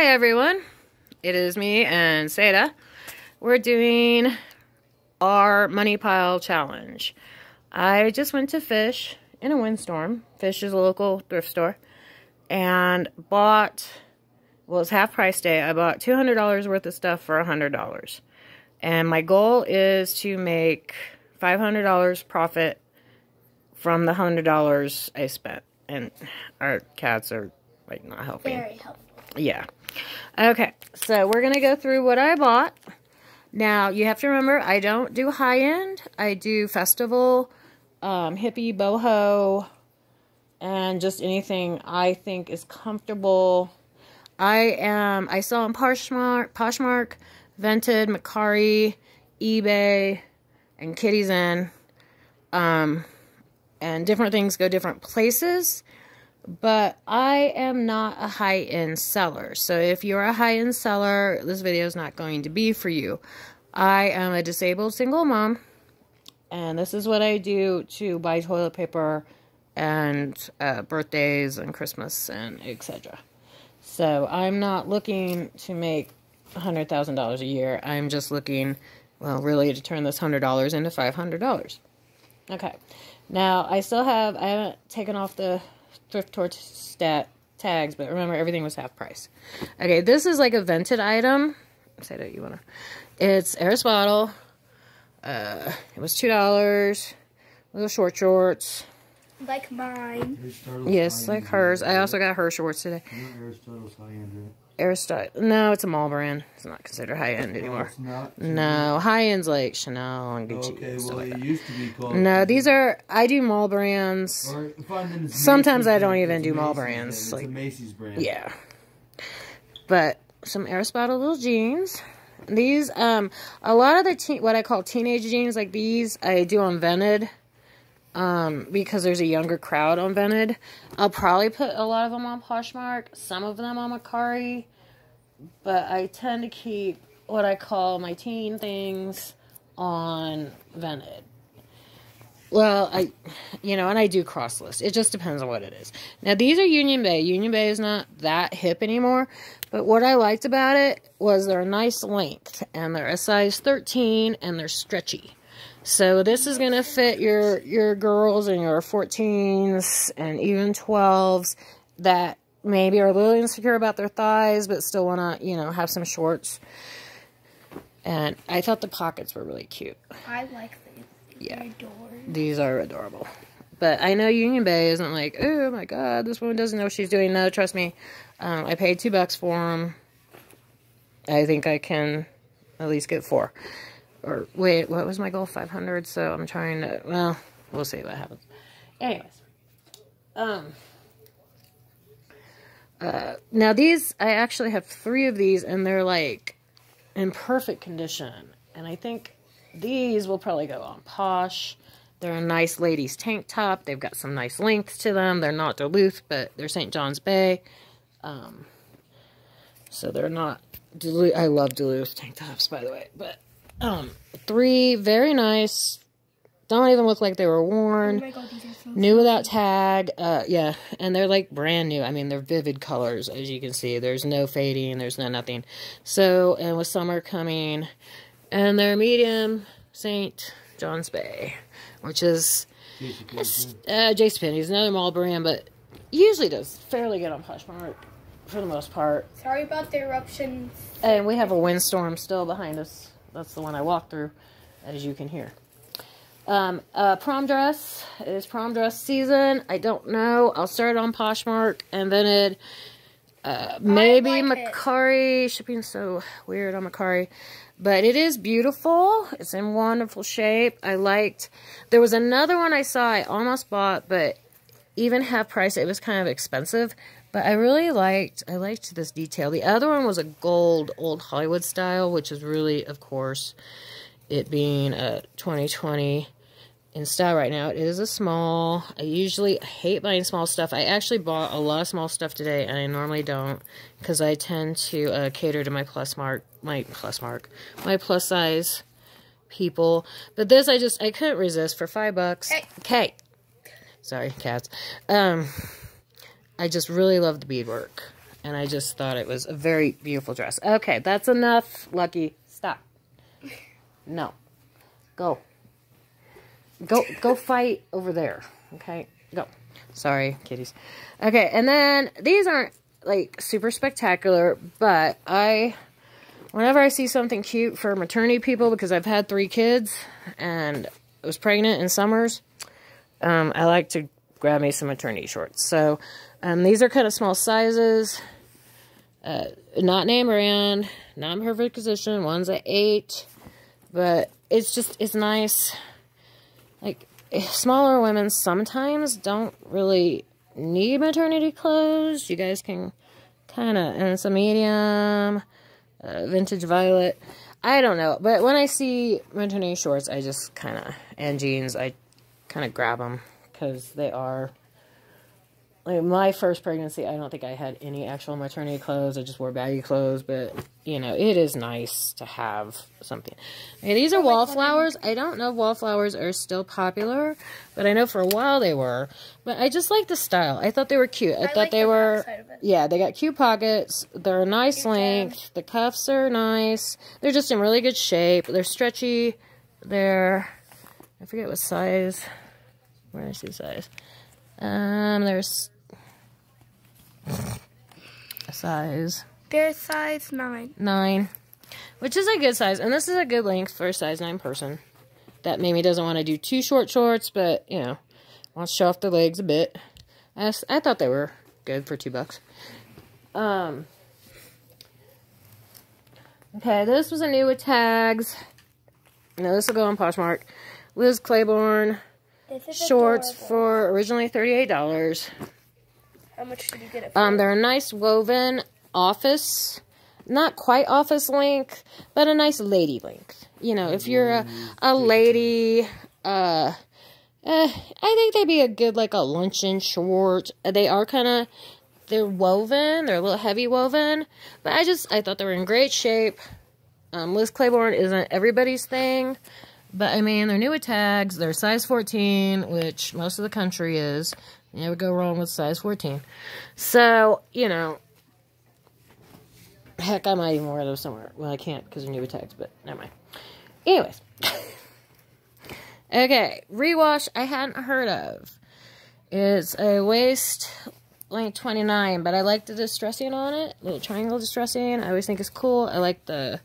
Hi everyone, it is me and Seda. We're doing our money pile challenge. I just went to Fish in a windstorm. Fish is a local thrift store. And bought, well it's half price day, I bought $200 worth of stuff for $100. And my goal is to make $500 profit from the $100 I spent. And our cats are like not helping. Very helpful. Yeah. Okay, so we're going to go through what I bought. Now, you have to remember, I don't do high-end. I do festival, um, hippie, boho, and just anything I think is comfortable. I am, I saw on Poshmark, Poshmark, Vinted, Mercari, eBay, and Kidizen. Um, and different things go different places but I am not a high-end seller. So if you're a high-end seller, this video is not going to be for you. I am a disabled single mom, and this is what I do to buy toilet paper and uh, birthdays and Christmas and etc. So I'm not looking to make $100,000 a year. I'm just looking, well, really to turn this $100 into $500. Okay. Now, I still have, I haven't taken off the thrift store stat tags, but remember everything was half price. Okay, this is like a Vinted item. Say that you wanna. It's Aeropostale. Uh, it was two dollars. Little short shorts. Like mine. Yes, like hers. I also got her shorts today. Aeropostale. No, it's a mall brand. It's not considered high end anymore. Oh, no, high end's like Chanel and Gucci. Okay, and stuff well, like it that. used to be called. No, these are. I do mall brands. Or if I'm in this Sometimes Macy's I don't even do mall brands, It's like- a Macy's brand. Yeah. But some Aeropostale little jeans. These, um, a lot of the teen, what I call teenage jeans like these, I do on Vinted. Um, because there's a younger crowd on Vinted. I'll probably put a lot of them on Poshmark, some of them on Mercari. But I tend to keep what I call my teen things on Vinted. Well, I, you know, and I do cross list. It just depends on what it is. Now, these are Union Bay. Union Bay is not that hip anymore. But what I liked about it was they're a nice length. And they're a size 13 and they're stretchy. So this is going to fit your, your girls and your 14s and even 12s that maybe are a little insecure about their thighs but still want to, you know, have some shorts. And I thought the pockets were really cute. I like these. Yeah. These are adorable. But I know Union Bay isn't like, oh my god, this woman doesn't know what she's doing. No, trust me. Um, I paid two bucks for them. I think I can at least get four. Or, wait, what was my goal? 500? So I'm trying to, well, we'll see what happens. Anyways. Um. Uh, now these, I actually have three of these and they're like in perfect condition. And I think these will probably go on Posh. They're a nice ladies tank top. They've got some nice length to them. They're not Duluth, but they're St. John's Bay. Um, so they're not Duluth. I love Duluth tank tops, by the way. But um, three very nice. Don't even look like they were Oh worn. my god, these are so New without tag. Uh, yeah, and they're like brand new. I mean, they're vivid colors, as you can see. There's no fading. There's no nothing. So, and with summer coming, and they're medium St. John's Bay, which is uh, JCPenney's another mall brand, but usually does fairly good on Poshmark for the most part. Sorry about the eruptions. And we have a windstorm still behind us. That's the one I walked through, as you can hear. Um, uh, prom dress it is prom dress season. I don't know. I'll start on Poshmark and then it, uh, maybe like it. Mercari. Shipping's so weird on Mercari. But it is beautiful. It's in wonderful shape. I liked, there was another one I saw I almost bought, but even half price, it was kind of expensive. But I really liked, I liked this detail. The other one was a gold old Hollywood style, which is really, of course, it being a 2020 in style right now. It is a small. I usually hate buying small stuff. I actually bought a lot of small stuff today, and I normally don't because I tend to uh, cater to my plus mark, my plus mark, my plus size people. But this, I just I couldn't resist for five bucks. Hey. Okay, sorry, cats. Um, I just really love the beadwork. And I just thought it was a very beautiful dress. Okay, that's enough. Lucky, stop. No. Go. Go go fight over there. Okay? Go. Sorry, kitties. Okay, and then these aren't like super spectacular, but I whenever I see something cute for maternity people because I've had three kids and I was pregnant in summers, um, I like to grab me some maternity shorts. So um, these are kind of small sizes. Uh, not name brand, not in perfect position. One's at eight, but it's just it's nice. Like smaller women sometimes don't really need maternity clothes. You guys can kind of, and it's a medium, uh, vintage violet. I don't know, but when I see maternity shorts, I just kind of, and jeans, I kind of grab them because they are like my first pregnancy, I don't think I had any actual maternity clothes. I just wore baggy clothes, but you know, it is nice to have something. Okay, these are oh wallflowers. I don't know if wallflowers are still popular, but I know for a while they were. But I just like the style. I thought they were cute. I, I thought like they the were backside of it. yeah, they got cute pockets. They're a nice Cute length. The cuffs are nice. They're just in really good shape. They're stretchy. They're I forget what size. Where is the size? Um, there's a size They're size nine. nine, which is a good size, and this is a good length for a size nine person. That maybe doesn't want to do too short shorts, but you know, wants to show off the legs a bit. I, I thought they were good for two bucks. Um. Okay, this was a new with tags. Now this will go on Poshmark. Liz Claiborne shorts adorable. for originally thirty eight dollars. How much did you get it for? Um, they're a nice woven office, not quite office length, but a nice lady length. You know, if you're a, a lady, uh, eh, I think they'd be a good like a luncheon short. They are kind of they're woven, they're a little heavy woven, but I just I thought they were in great shape. Um, Liz Claiborne isn't everybody's thing, but I mean they're new with tags. They're size 14, which most of the country is. You never go wrong with size 14. So, you know, heck, I might even wear those somewhere. Well, I can't because they're new with tags, but never mind. Anyways. okay, rewash I hadn't heard of. It's a waist length 29, but I like the distressing on it. Little triangle distressing. I always think it's cool. I like the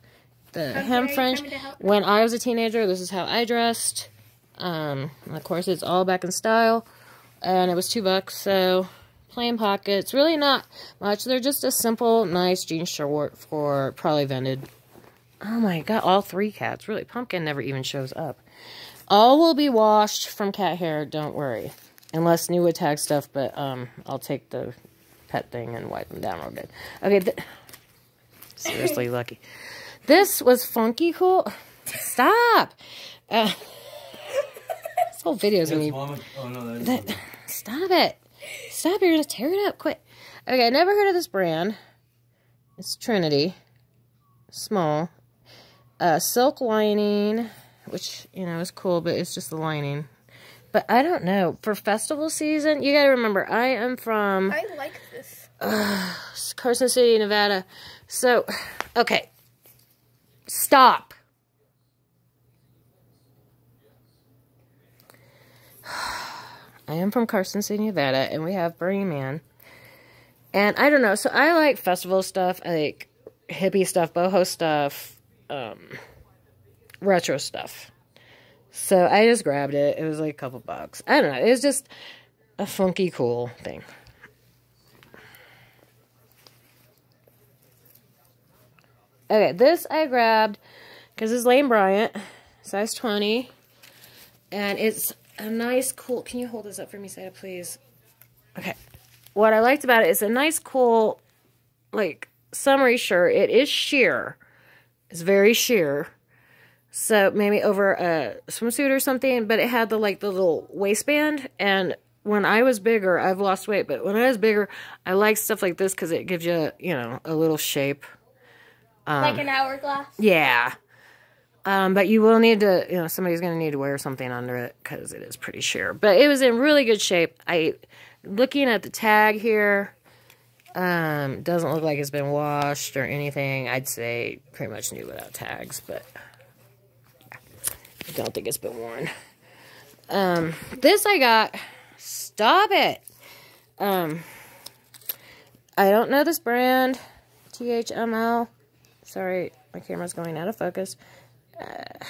the Okay, hem French. coming to help? When I was a teenager, this is how I dressed. Um, of course, it's all back in style. And it was two bucks, so plain pockets. Really not much. They're just a simple, nice jean short for probably Vinted. Oh my god, all three cats. Really, Pumpkin never even shows up. All will be washed from cat hair, don't worry. Unless new attack stuff, but um, I'll take the pet thing and wipe them down real good. Okay, th- seriously, lucky. This was funky cool. Stop. Uh, this whole video is gonna be Mama. Oh no, that is that, stop it. Stop, you're gonna tear it up. Quit. Okay, I never heard of this brand. It's Trinity. Small. Uh, silk lining, which, you know, is cool, but it's just the lining. But I don't know. For festival season, you gotta remember, I am from I like this. Carson City, Nevada. So, okay. Stop. I am from Carson City, Nevada, and we have Burning Man. And I don't know, so I like festival stuff, I like hippie stuff, boho stuff, um, retro stuff. So I just grabbed it. It was like a couple bucks. I don't know. It was just a funky, cool thing. Okay, this I grabbed because it's Lane Bryant, size 20. And it's a nice, cool. Can you hold this up for me, Sada, please? Okay. What I liked about it is a nice, cool, like, summery shirt. It is sheer. It's very sheer. So maybe over a swimsuit or something, but it had the, like, the little waistband. And when I was bigger, I've lost weight, but when I was bigger, I like stuff like this because it gives you, you know, a little shape. Like an hourglass. Yeah. Um, but you will need to, you know, somebody's going to need to wear something under it because it is pretty sheer. But it was in really good shape. I, looking at the tag here, Um, doesn't look like it's been washed or anything. I'd say pretty much new without tags, but I don't think it's been worn. Um, this I got. Stop it. Um, I don't know this brand. THML. Sorry, my camera's going out of focus. Uh,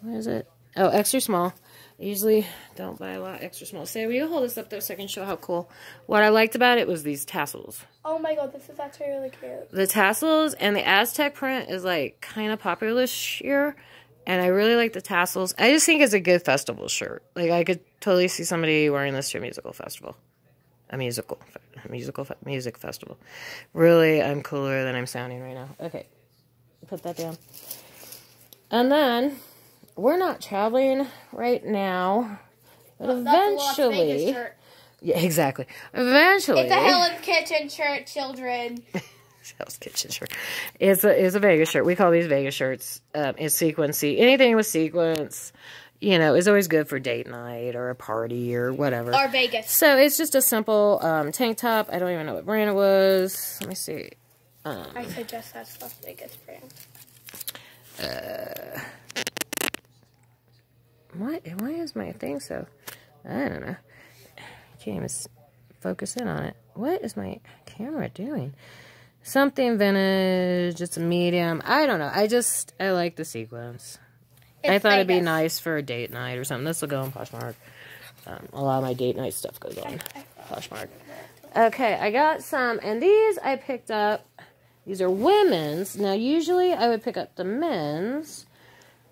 what is it? Oh, extra small. I usually don't buy a lot extra small. Say, will you hold this up there so I can show how cool? What I liked about it was these tassels. Oh my god, this is actually really cute. The tassels and the Aztec print is like kind of popular this year. And I really like the tassels. I just think it's a good festival shirt. Like I could totally see somebody wearing this to a musical festival. A musical, a musical music festival. Really, I'm cooler than I'm sounding right now. Okay, put that down. And then we're not traveling right now, but well, eventually. Yeah, exactly. Eventually, it's a Hell's Kitchen shirt, children. Hell's Kitchen shirt. It's a it's a Vegas shirt. We call these Vegas shirts. Um, it's sequency. Anything with sequence, you know, is always good for date night or a party or whatever. Or Vegas. So it's just a simple um, tank top. I don't even know what brand it was. Let me see. Um, I suggest that's Las Vegas brand. Uh, why, why is my thing so... I don't know. I can't even focus in on it. What is my camera doing? Something vintage. It's a medium. I don't know. I just, I like the sequence. It's I thought it'd be nice for a date night or something. This will go on Poshmark. Um, a lot of my date night stuff goes on Poshmark. Okay, I got some, and these I picked up. These are women's. Now, usually I would pick up the men's,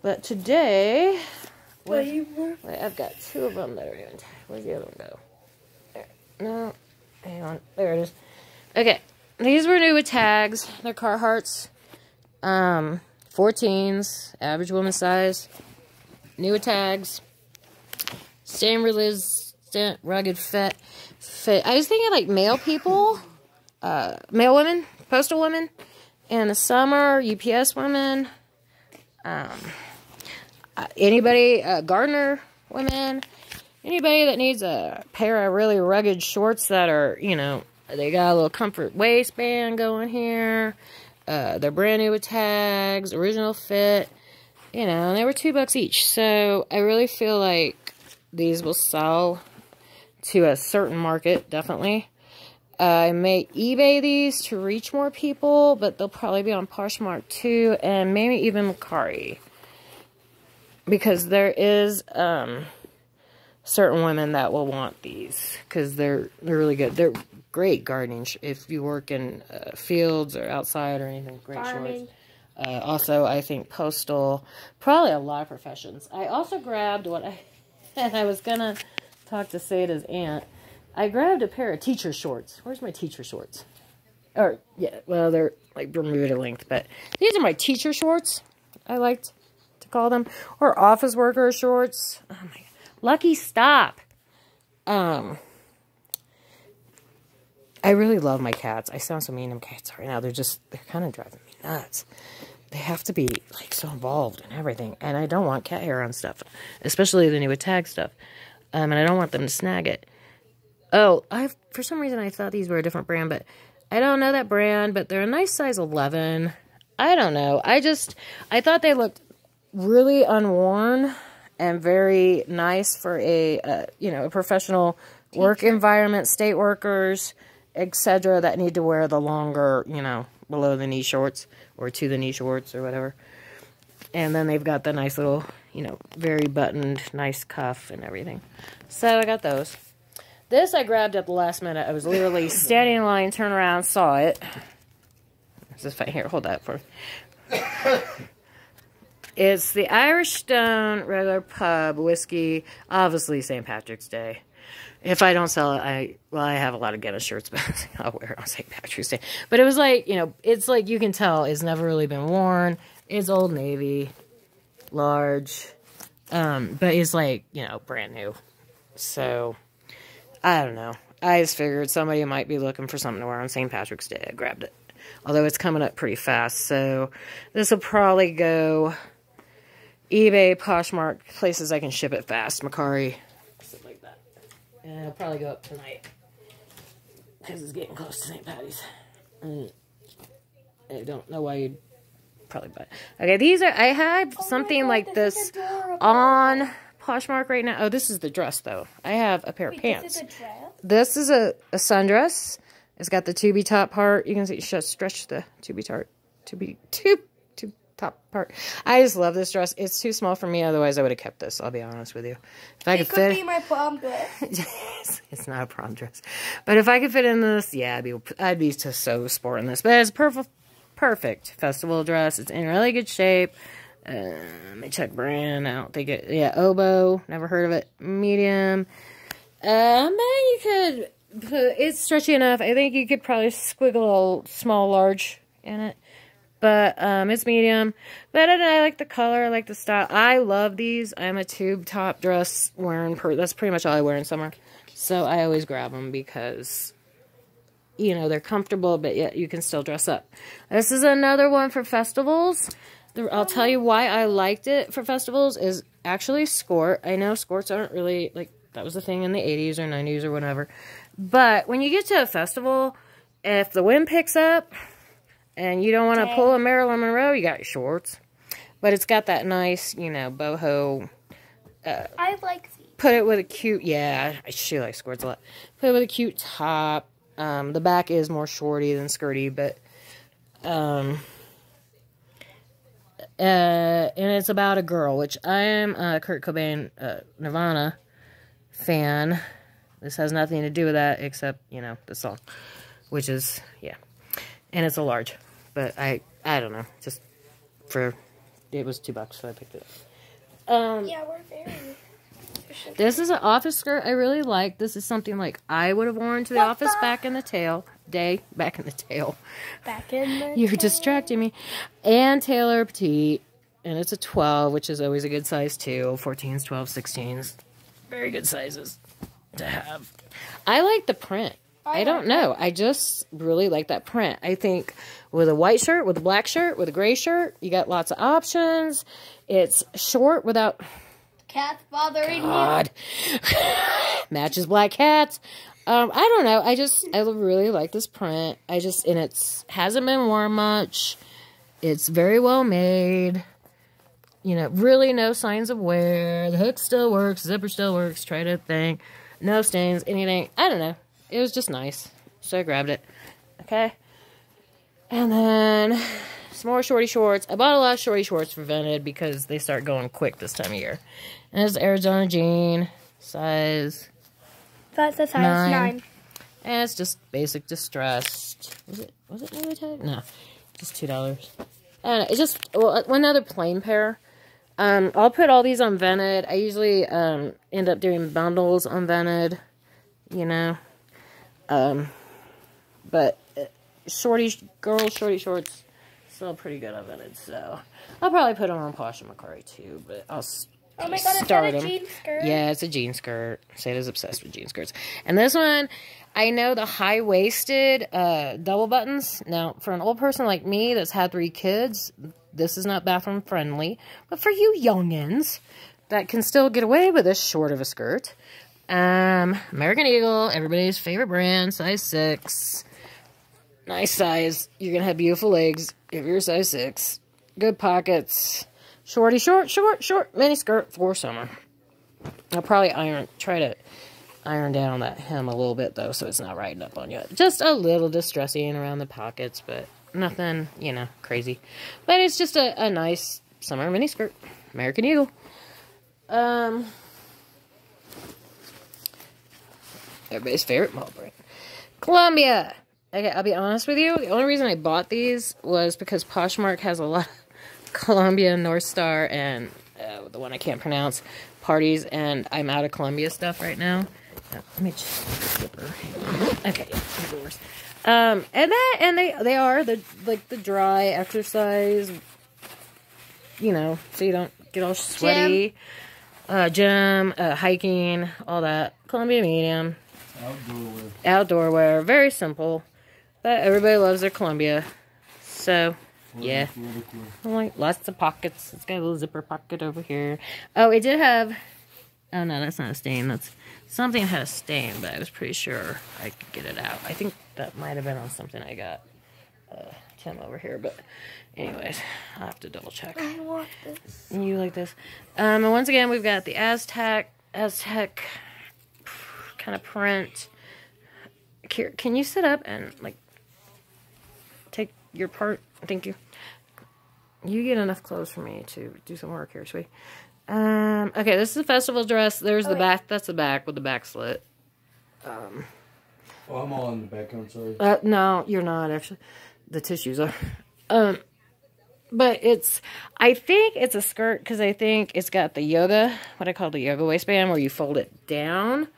but today Wait, wait, I've got two of them that are even. Where's the other one go? There. No, hang on. There it is. Okay, these were new with tags. They're Carhartts. Um, 14s, average woman size. New with tags. Stain resistant, rugged fit. Fit. I was thinking like male people, uh, male women, postal women, in the summer, UPS women. Um uh, anybody, uh, gardener women, anybody that needs a pair of really rugged shorts that are, you know, they got a little comfort waistband going here. Uh, they're brand new with tags, original fit, you know, and they were two bucks each. So I really feel like these will sell to a certain market, definitely. Uh, I may eBay these to reach more people, but they'll probably be on Poshmark too, and maybe even Mercari because there is um, certain women that will want these because they're they're really good. They're great gardening if you work in uh, fields or outside or anything. Great Farming. shorts. Uh, also, I think postal, probably a lot of professions. I also grabbed what I, and I was gonna talk to Sada's aunt. I grabbed a pair of teacher shorts. Where's my teacher shorts? Or yeah, well they're like Bermuda length, but these are my teacher shorts. I liked to call them, or office worker shorts. Oh my God. Lucky stop. Um, I really love my cats. I sound so mean to cats right now. They're just, they're kind of driving me nuts. They have to be, like, so involved in everything. And I don't want cat hair on stuff, especially the new tag stuff. Um, and I don't want them to snag it. Oh, I for some reason I thought these were a different brand, but I don't know that brand, but they're a nice size 11. I don't know. I just, I thought they looked really unworn and very nice for a uh, you know a professional Teacher. work environment, state workers, etc. That need to wear the longer you know below the knee shorts or to the knee shorts or whatever. And then they've got the nice little you know very buttoned nice cuff and everything. So I got those. This I grabbed at the last minute. I was literally standing in line, turned around, saw it. This is here. Hold that for. It's the Irish Stone regular pub whiskey, obviously St. Patrick's Day. If I don't sell it, I well, I have a lot of Guinness shirts, but I'll wear it on St. Patrick's Day. But it was like, you know, it's like you can tell it's never really been worn. It's Old Navy, large, um, but it's like, you know, brand new. So, I don't know. I just figured somebody might be looking for something to wear on St. Patrick's Day. I grabbed it. Although it's coming up pretty fast, so this will probably go eBay, Poshmark, places I can ship it fast, Mercari, stuff like that. And it'll probably go up tonight. because it's getting close to St. Patty's. And I don't know why you'd probably buy. Okay, these are. I had Oh something God, like this this on Poshmark right now. Oh, this is the dress though. I have a pair of pants. This is a dress. This is a, a sundress. It's got the tubey top part. You can see just stretch the tubey top, tubey tube, tube top part. I just love this dress. It's too small for me. Otherwise, I would have kept this. I'll be honest with you. If I It could could fit, be my prom dress. it's, not a prom dress, but if I could fit in this, yeah, I'd be I'd be just so sporting this. But it's perfect, perfect festival dress. It's in really good shape. Uh, let me check brand. I don't think it. Yeah, Oboe. Never heard of it. Medium. Uh, you could put. It's stretchy enough. I think you could probably squiggle a small, large in it. But um, it's medium. But I, I like the color. I like the style. I love these. I'm a tube top dress wearing. Per that's pretty much all I wear in summer. So I always grab them because you know they're comfortable, but yet you can still dress up. This is another one for festivals. The- I'll tell you why I liked it for festivals is actually skort. I know skorts aren't really like that was the thing in the 80s or 90s or whatever. But when you get to a festival, if the wind picks up and you don't want to pull a Marilyn Monroe, you got your shorts. But it's got that nice, you know, boho I like these. put it with a cute yeah she likes skirts a lot put it with a cute top um the back is more shorty than skirty but um uh and it's about a girl which i am a kurt cobain uh, nirvana fan. This has nothing to do with that except you know the song which is yeah. And it's a large but i i don't know. Just for it was two bucks so i picked it up. Um Yeah, we're very. This is an office skirt I really like. This is something like I would have worn to the What office the- back in the tail day. Back in the tail. Back in the. You're distracting me. And Taylor Petite. And it's a 12, which is always a good size too. 14s, 12s, 16s. Very good sizes to have. I like the print. I don't know. I just really like that print. I think with a white shirt, with a black shirt, with a gray shirt, you got lots of options. It's short without Cat's bothering. God. Matches black cats. Um, I don't know. I just I really like this print. I just and it's hasn't been worn much. It's very well made. You know, really no signs of wear. The hook still works, zipper still works, try to thing. No stains, anything. I don't know. It was just nice. So I grabbed it. Okay. And then some more shorty shorts. I bought a lot of shorty shorts for Vinted because they start going quick this time of year. And it's Arizona jean size. That's the size Nine. nine. And it's just basic distressed. Was it was it newly tagged? No. Just two dollars. And it's just well one other plain pair. Um, I'll put all these on Vinted. I usually um end up doing bundles on Vinted, you know. Um, but uh, shorty girl shorty shorts still pretty good Vinted. So I'll probably put them on Posh and Mercari too. But I'll Oh my god, is start that a jean skirt? Yeah, it's a jean skirt. Sata's obsessed with jean skirts. And this one, I know the high waisted uh, double buttons. Now, for an old person like me that's had three kids, this is not bathroom friendly. But for you youngins that can still get away with this short of a skirt, um, American Eagle, everybody's favorite brand, size six. Nice size. You're gonna have beautiful legs if you're size six. Good pockets. Shorty short, short, short mini skirt for summer. I'll probably iron try to iron down that hem a little bit though, so it's not riding up on you. Just a little distressing around the pockets, but nothing, you know, crazy. But it's just a, a nice summer mini skirt. American Eagle. Um everybody's favorite mall brand. Columbia. Okay, I'll be honest with you. The only reason I bought these was because Poshmark has a lot of Columbia, North Star, and uh, the one I can't pronounce, parties, and I'm out of Columbia stuff right now. Uh, let me just the zipper. Okay, yeah, doors. Um, and that, and they they are the like the dry exercise, you know, so you don't get all sweaty. Uh, gym, uh, hiking, all that. Columbia medium Outdoor wear. outdoor wear, very simple, but everybody loves their Columbia. So, yeah, Athletic wear. Like lots of pockets. It's got a little zipper pocket over here. Oh, it did have Oh no, that's not a stain. That's something had a stain, but I was pretty sure I could get it out. I think that might have been on something I got uh, Tim over here, but anyways, I'll have to double check. I want this. You like this? Um, and once again, we've got the Aztec Aztec kind of print. Here, can you sit up and like take your part? Thank you. You get enough clothes for me to do some work here, sweet. Um, okay, this is a festival dress. There's the wait. back. That's the back with the back slit. Oh, I'm all in the background, sorry. Uh, no, you're not actually. The tissues are. Um, but it's. I think it's a skirt because I think it's got the yoga, what I call the yoga waistband, where you fold it down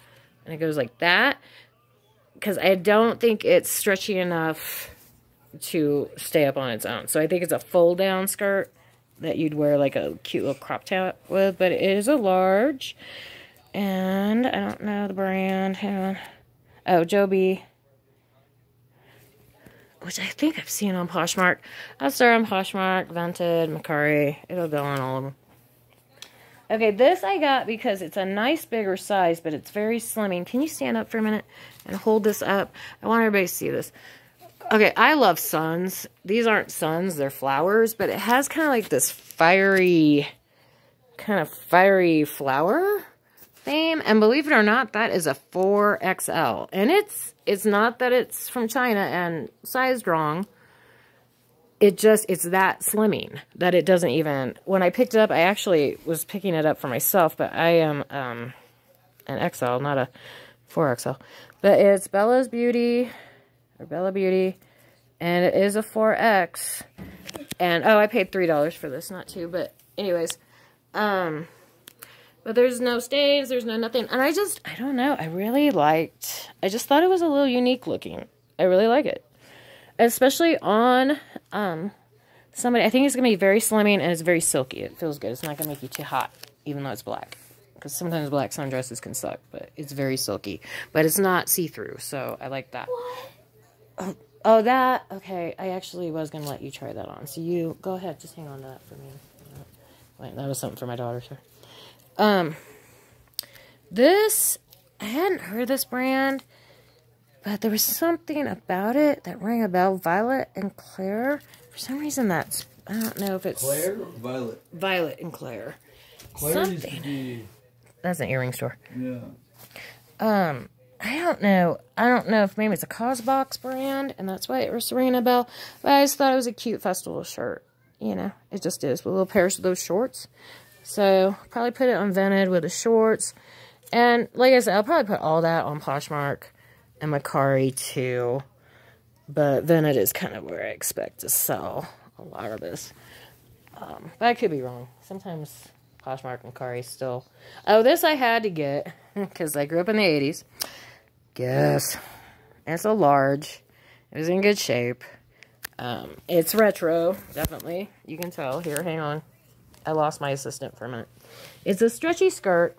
and it goes like that. Because I don't think it's stretchy enough to stay up on its own. So I think it's a fold down skirt that you'd wear like a cute little crop top with, but it is a large. And I don't know the brand. Hang on. Oh, Joby which I think I've seen on Poshmark. I'll start on Poshmark, Vinted, Mercari. It'll go on all of them. Okay, this I got because it's a nice bigger size, but it's very slimming. Can you stand up for a minute and hold this up? I want everybody to see this. Okay, I love suns. These aren't suns, they're flowers, but it has kind of like this fiery, kind of fiery flower theme. And believe it or not, that is a 4XL. And it's it's not that it's from China and sized wrong. It just, it's that slimming that it doesn't even, when I picked it up, I actually was picking it up for myself, but I am um, an XL, not a 4XL. But it's Bella's Beauty, or Bella Beauty, and it is a 4X. And, oh, I paid $3 for this, not two, but anyways, um, but there's no stains, there's no nothing. And I just, I don't know, I really liked, I just thought it was a little unique looking. I really like it. Especially on um, somebody, I think it's going to be very slimming and it's very silky. It feels good. It's not going to make you too hot, even though it's black. Because sometimes black sundresses can suck, but it's very silky. But it's not see-through, so I like that. Oh, oh, that, okay, I actually was going to let you try that on. So you, go ahead, just hang on to that for me. Wait, that was something for my daughter, sir. Um, this, I hadn't heard this brand, but there was something about it that rang a bell. Violet and Claire. For some reason, that's, I don't know if it's Claire or Violet? Violet and Claire. Claire Something. be, That's an earring store. yeah. Um, I don't know. I don't know if maybe it's a Cosbox brand, and that's why it was ringing a bell. But I just thought it was a cute festival shirt. You know, it just is with little pairs of those shorts. So probably put it on Vinted with the shorts, and like I said, I'll probably put all that on Poshmark and Mercari too. But Vinted is kind of where I expect to sell a lot of this. Um, but I could be wrong. Sometimes Poshmark and Mercari still. Oh, this I had to get because I grew up in the 80s. Guess. It's a large. It was in good shape. Um, it's retro, definitely. You can tell. Here, hang on. I lost my assistant for a minute. It's a stretchy skirt.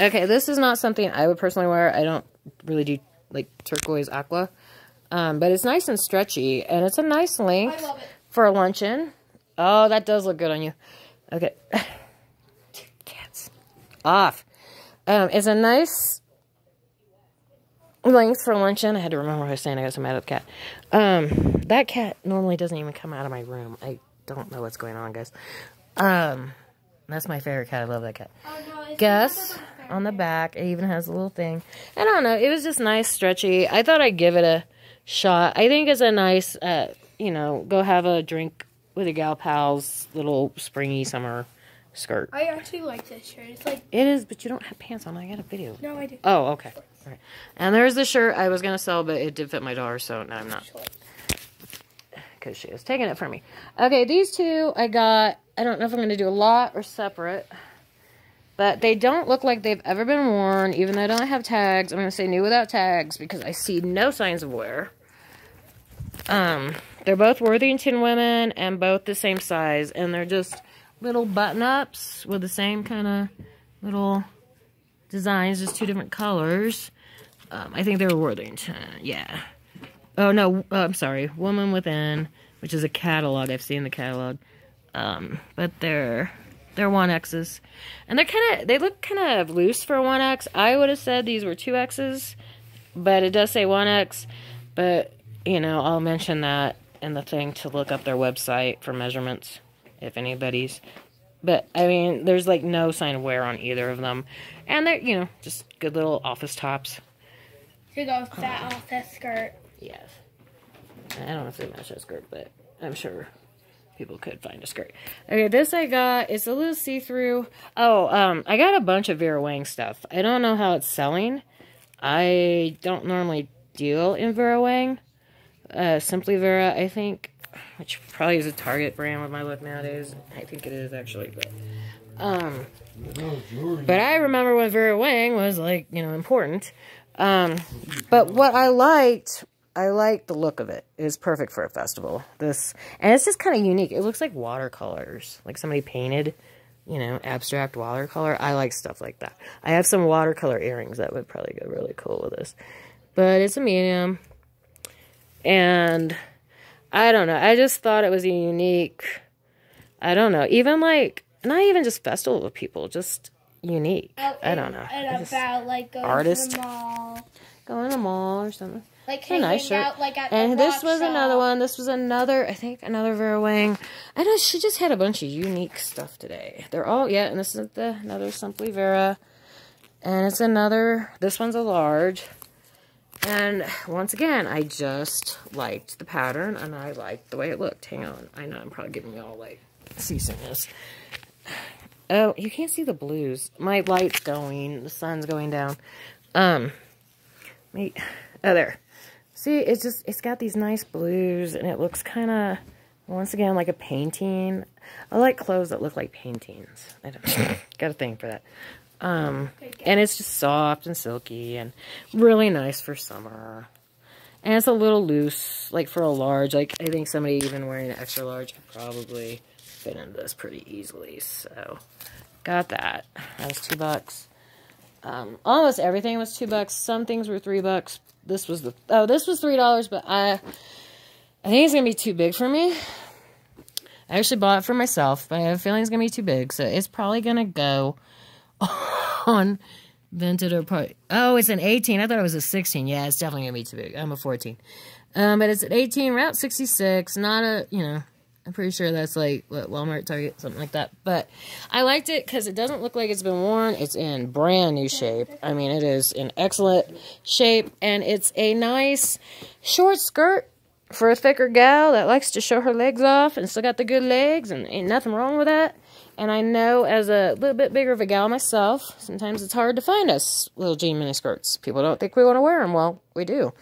Okay, this is not something I would personally wear. I don't really do, like, turquoise aqua. Um, but it's nice and stretchy, and it's a nice length I love it. for a luncheon. Oh, that does look good on you. Okay. Cats. Off. Um, it's a nice length for luncheon. I had to remember what I was saying. I got so mad at the cat. Um, that cat normally doesn't even come out of my room. I don't know what's going on, guys. Um, that's my favorite cat. I love that cat. Oh, no, Gus on the back. It even has a little thing. I don't know. It was just nice, stretchy. I thought I'd give it a shot. I think it's a nice, uh, you know, go have a drink with your gal pals, little springy summer skirt. I actually like this shirt. It's like, It is, but you don't have pants on. I got a video. no, I do. Oh, okay. All right. And there's the shirt I was going to sell, but it did fit my daughter, so now I'm not. Because she was taking it from me. Okay, these two I got. I don't know if I'm going to do a lot or separate. But they don't look like they've ever been worn, even though I don't have tags. I'm going to say new without tags because I see no signs of wear. Um, they're both Worthington women and both the same size. And they're just little button-ups with the same kind of little designs, just two different colors. Um, I think they were Worthington, yeah. Oh, no, uh, I'm sorry. Woman Within, which is a catalog. I've seen the catalog. Um, but they're They're one X's, and they're kind of they look kind of loose for one X. I would have said these were two X's, but it does say one X. But you know, I'll mention that in the thing to look up their website for measurements if anybody's. But I mean, there's like no sign of wear on either of them, and they're you know just good little office tops. To go with that office skirt. Yes. I don't know if they match that skirt, but I'm sure people could find a skirt. Okay, this I got. It's a little see-through. Oh, um, I got a bunch of Vera Wang stuff. I don't know how it's selling. I don't normally deal in Vera Wang. Uh, Simply Vera, I think, which probably is a Target brand with my look nowadays. I think it is actually, but um, but I remember when Vera Wang was like, you know, important. Um, but what I liked, I liked the look of it. It was perfect for a festival. This, and it's just kind of unique. It looks like watercolors, like somebody painted, you know, abstract watercolor. I like stuff like that. I have some watercolor earrings that would probably go really cool with this. But it's a medium. And I don't know. I just thought it was a unique, I don't know, even like, not even just festival of people, just unique. Oh, I don't know. And about like going artist. to the mall. Going to the mall or something. Like hanging nice shirt. out like at And this was shop. another one. This was another, I think, another Vera Wang. I know she just had a bunch of unique stuff today. They're all, yeah, and this is the another Simply Vera. And it's another, this one's a large. And once again, I just liked the pattern and I liked the way it looked. Hang on. I know I'm probably giving you all like seasickness. Oh, you can't see the blues. My light's going. The sun's going down. Um, me, oh, there. See, it's just, it's got these nice blues and it looks kind of, once again, like a painting. I like clothes that look like paintings. I don't, know. got a thing for that. Um, and it's just soft and silky and really nice for summer. And it's a little loose, like for a large. Like, I think somebody even wearing an extra large could probably fit into this pretty easily. So, got that. That was two bucks. Um, almost everything was two bucks. Some things were three bucks. This was the oh, this was three dollars, but I I think it's gonna be too big for me. I actually bought it for myself, but I have a feeling it's gonna be too big, so it's probably gonna go on Vinted or probably. Oh, it's an 18. I thought it was a 16. Yeah, it's definitely gonna be too big. I'm a 14. Um, but it's an 18, Route 66. Not a you know. I'm pretty sure that's like what Walmart, Target, something like that. But I liked it because it doesn't look like it's been worn. It's in brand new shape. I mean, it is in excellent shape, and it's a nice short skirt for a thicker gal that likes to show her legs off and still got the good legs, and ain't nothing wrong with that. And I know as a little bit bigger of a gal myself, sometimes it's hard to find us little jean mini skirts. People don't think we want to wear them. Well, we do.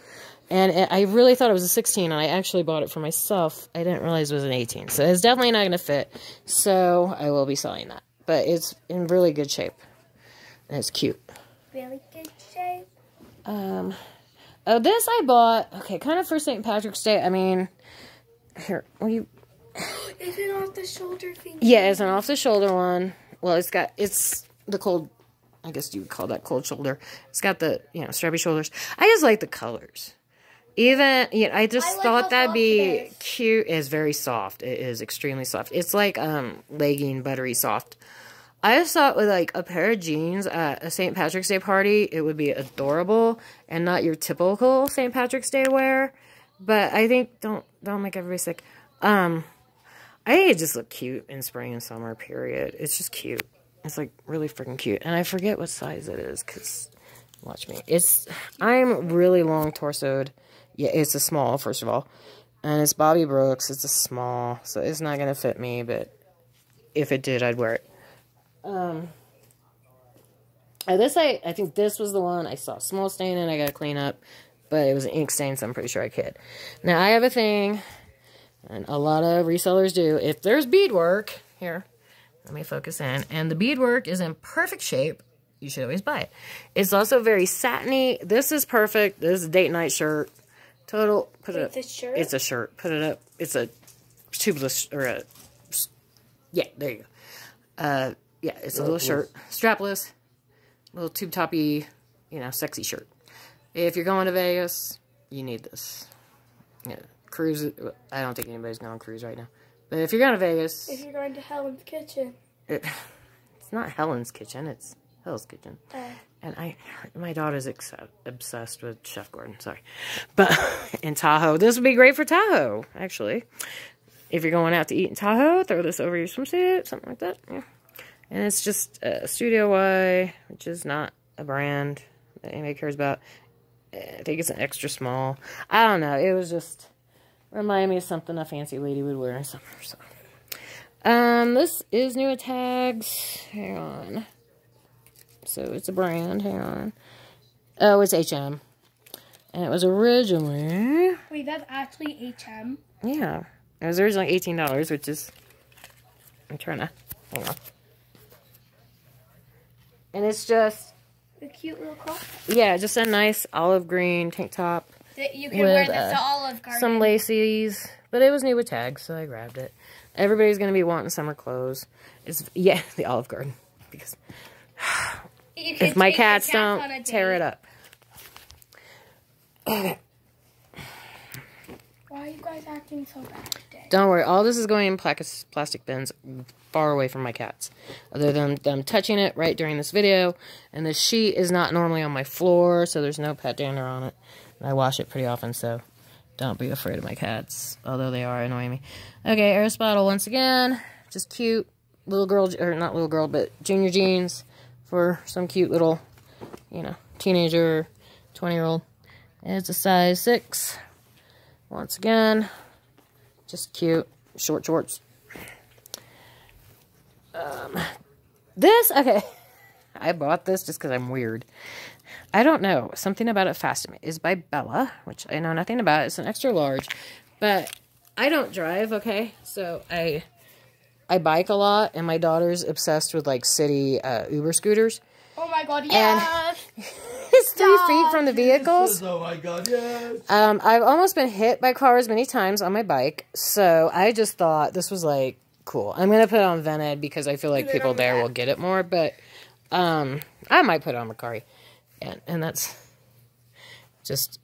And it, I really thought it was a 16, and I actually bought it for myself. I didn't realize it was an 18. So it's definitely not going to fit. So I will be selling that. But it's in really good shape. And it's cute. Really good shape. Um, oh, this I bought. Okay, kind of for St. Patrick's Day. I mean, here, what do you... Is it off the shoulder thing? Yeah, it's an off-the-shoulder one. Well, it's got... It's the cold... I guess you would call that cold shoulder. It's got the, you know, strappy shoulders. I just like the colors. Even, you know, I just I like thought that'd be cute. It's very soft. It is extremely soft. It's like um legging buttery soft. I just thought with like a pair of jeans at a St. Patrick's Day party, it would be adorable and not your typical St. Patrick's Day wear. But I think don't don't make everybody sick. Um, I think it just look cute in spring and summer. Period. It's just cute. It's like really freaking cute. And I forget what size it is because watch me. It's I'm really long torsoed. Yeah, it's a small first of all, and it's Bobby Brooks. It's a small, so it's not gonna fit me. But if it did, I'd wear it. Um, this I I think this was the one I saw a small stain and I gotta clean up, but it was an ink stain, so I'm pretty sure I could. Now I have a thing, and a lot of resellers do. If there's beadwork here, let me focus in, and the beadwork is in perfect shape. You should always buy it. It's also very satiny. This is perfect. This is a date night shirt. Total. Put it It's up. a shirt? It's a shirt. Put it up. It's a tubeless or a. Yeah, there you go. Uh, yeah, it's a little shirt, strapless, little tube toppy, you know, sexy shirt. If you're going to Vegas, you need this. Yeah, cruise. I don't think anybody's going on cruise right now, but if you're going to Vegas, If you're going to Helen's Kitchen. it, it's not Helen's Kitchen. It's Hell's Kitchen. Uh, And I, my daughter's obsessed with Chef Gordon. Sorry, but in Tahoe, this would be great for Tahoe. Actually, if you're going out to eat in Tahoe, throw this over your swimsuit, something like that. Yeah, and it's just uh, Studio Y, which is not a brand that anybody cares about. I think it's an extra small. I don't know. It was just remind me of something a fancy lady would wear in summer. So, um, this is new tags. Hang on. So it's a brand. Hang on. Oh, it's HM. And it was originally, wait, that's actually HM. yeah, it was originally eighteen dollars, which is. I'm trying to. Hang on. And it's just, A cute little crop. yeah, just a nice olive green tank top. That you can With, wear this uh, to Olive Garden. some laces, but it was new with tags, so I grabbed it. Everybody's gonna be wanting summer clothes. It's yeah, the Olive Garden because You can if my take cats cat don't tear it up. Why are you guys acting so bad today? Don't worry, all this is going in plastic bins far away from my cats. Other than them touching it right during this video, and the sheet is not normally on my floor, so there's no pet dander on it. I wash it pretty often, so don't be afraid of my cats, although they are annoying me. Okay, Aeropostale once again, just cute little girl, or not little girl, but junior jeans for some cute little, you know, teenager, 20 year old. It's a size 6. Once again, just cute short shorts. Um, this okay. I bought this just because I'm weird. I don't know. Something about it fascinated me. Is by Bella, which I know nothing about. It's an extra large, but I don't drive. Okay, so I I bike a lot, and my daughter's obsessed with like city uh, Uber scooters. Oh my god, yes! It's three feet from the vehicles. Oh my god, yes. Um, I've almost been hit by cars many times on my bike, so I just thought this was like cool. I'm gonna put it on Vinted because I feel like people there will get it more, but um, I might put it on Mercari, and and that's just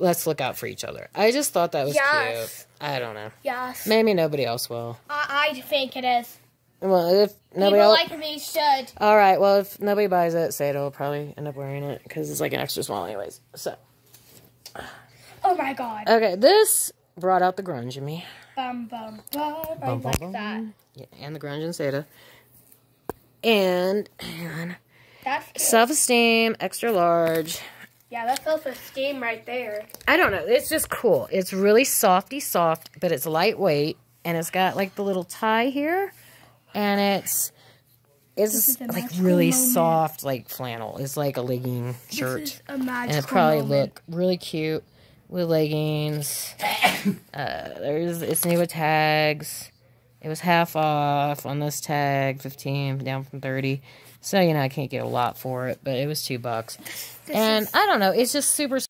let's look out for each other. I just thought that was Yes. cute. I don't know. yes. Maybe nobody else will. I, I think it is. Well, if nobody People else. like me should. All right. Well, if nobody buys it, Sato will probably end up wearing it because it's like an extra small, anyways. So Oh my god. okay, this brought out the grunge in me. Bum, bum, bum. I Bum, bum, like bum. that. Yeah, and the grunge and Seda. And hang on. That's cute. Self esteem, extra large. yeah, that's self-esteem right there. I don't know. It's just cool. It's really softy soft, but it's lightweight. And it's got like the little tie here. And it's it's like really moment. soft, like flannel. It's like a legging shirt. This is a magical and it probably moment. look really cute with leggings. uh, there's it's new with tags. It was half off on this tag, fifteen down from thirty. So you know I can't get a lot for it, but it was two bucks. This and is- I don't know, it's just super